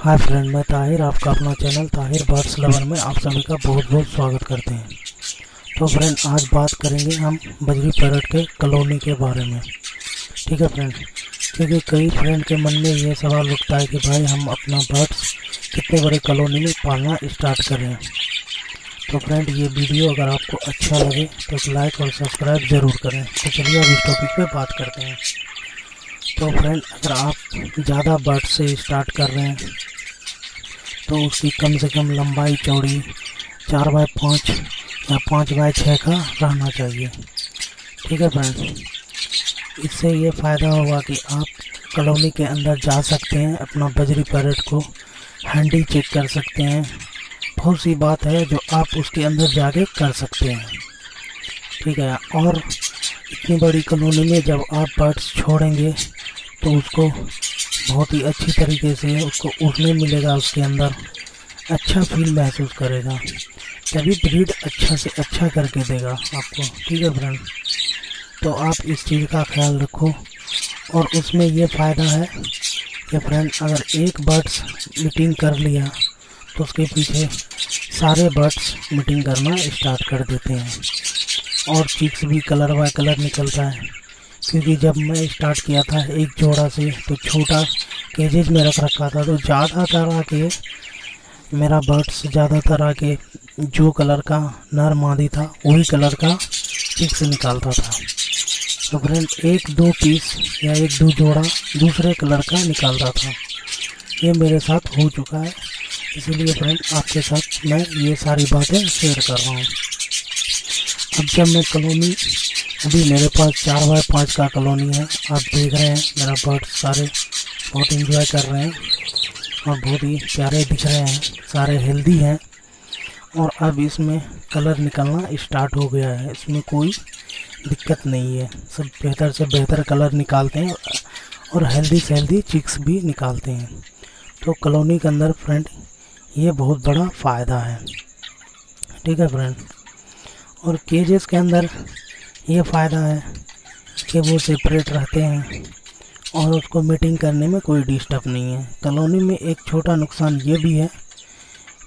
Hi friend, मैं ताहिर, आपका अपना चैनल ताहिर बर्ड्स लवर में आप सभी का बहुत बहुत स्वागत करते हैं। तो फ्रेंड, आज बात करेंगे हम बजरी पैरट के कॉलोनी के बारे में। ठीक है फ्रेंड? क्योंकि कई फ्रेंड के मन में ये सवाल उठता है कि भाई, हम अपना बर्ड्स कितने बड़े कॉलोनी में पालना स्टार्ट करें तो फ्रेंड, ये वीडियो अगर आपको अच्छा लगे तो लाइक और सब्सक्राइब ज़रूर करें। तो चलिए अब इस टॉपिक पर बात करते हैं। तो फ्रेंड अगर आप ज़्यादा बर्ड से स्टार्ट कर रहे हैं तो उसकी कम से कम लंबाई चौड़ी चार बाय पाँच या पाँच बाय छः का रहना चाहिए। ठीक है फ्रेंड इससे ये फ़ायदा होगा कि आप कॉलोनी के अंदर जा सकते हैं, अपना बजरी पैरेट को हैंडी चेक कर सकते हैं। बहुत सी बात है जो आप उसके अंदर जाके कर सकते हैं। ठीक है? और इतनी बड़ी कॉलोनी में जब आप बर्ड्स छोड़ेंगे तो उसको बहुत ही अच्छी तरीके से उसको उड़ने मिलेगा उसके अंदर। अच्छा फील महसूस करेगा। तभी ब्रीड अच्छा से अच्छा करके देगा आपको। ठीक है फ्रेंड तो आप इस चीज़ का ख्याल रखो। और उसमें ये फ़ायदा है कि फ्रेंड अगर एक बर्ड्स मीटिंग कर लिया तो उसके पीछे सारे बर्ड्स मीटिंग करना स्टार्ट कर देते हैं। और चिक्स भी कलर बाय कलर निकलता है। क्योंकि जब मैं स्टार्ट किया था एक जोड़ा से तो छोटा केजेज में रख रखा था तो ज़्यादातर आके मेरा बर्ड्स ज़्यादातर आके जो कलर का नर मादी था, वही कलर का चिक्स निकालता था। तो फ्रेंड एक दो पीस या एक दो जोड़ा दूसरे कलर का निकालता था। ये मेरे साथ हो चुका है। इसीलिए फ्रेंड आपके साथ मैं ये सारी बातें शेयर कर रहा हूँ। अब जब मैं कॉलोनी अभी मेरे पास चार बाय पाँच का कॉलोनी है। आप देख रहे हैं, मेरा बर्ड सारे बहुत इंजॉय कर रहे हैं और बहुत ही प्यारे दिख रहे हैं। सारे हेल्दी हैं। और अब इसमें कलर निकलना स्टार्ट हो गया है। इसमें कोई दिक्कत नहीं है। सब बेहतर से बेहतर कलर निकालते हैं और हेल्दी से हेल्दी चिक्स भी निकालते हैं। तो कॉलोनी के अंदर फ्रेंड ये बहुत बड़ा फ़ायदा है। ठीक है फ्रेंड और केजेस के अंदर ये फ़ायदा है कि वो सेपरेट रहते हैं और उसको मीटिंग करने में कोई डिस्टर्ब नहीं है। कॉलोनी में एक छोटा नुकसान ये भी है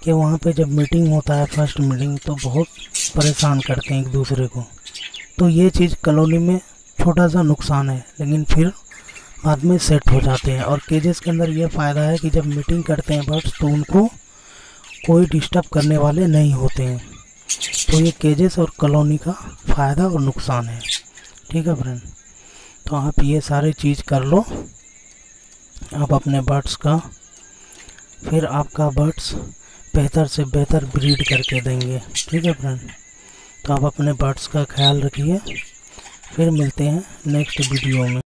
कि वहाँ पे जब मीटिंग होता है फ़र्स्ट मीटिंग तो बहुत परेशान करते हैं एक दूसरे को। तो ये चीज़ कॉलोनी में छोटा सा नुकसान है, लेकिन फिर बाद में सेट हो जाते हैं। और केजेस के अंदर ये फ़ायदा है कि जब मीटिंग करते हैं बर्ड्स तो उनको कोई डिस्टर्ब करने वाले नहीं होते हैं। तो ये केजेस और कॉलोनी का फ़ायदा और नुकसान है। ठीक है फ्रेंड तो आप ये सारी चीज़ कर लो। आप अपने बर्ड्स का, फिर आपका बर्ड्स बेहतर से बेहतर ब्रीड करके देंगे। ठीक है फ्रेंड तो आप अपने बर्ड्स का ख्याल रखिए। फिर मिलते हैं नेक्स्ट वीडियो में।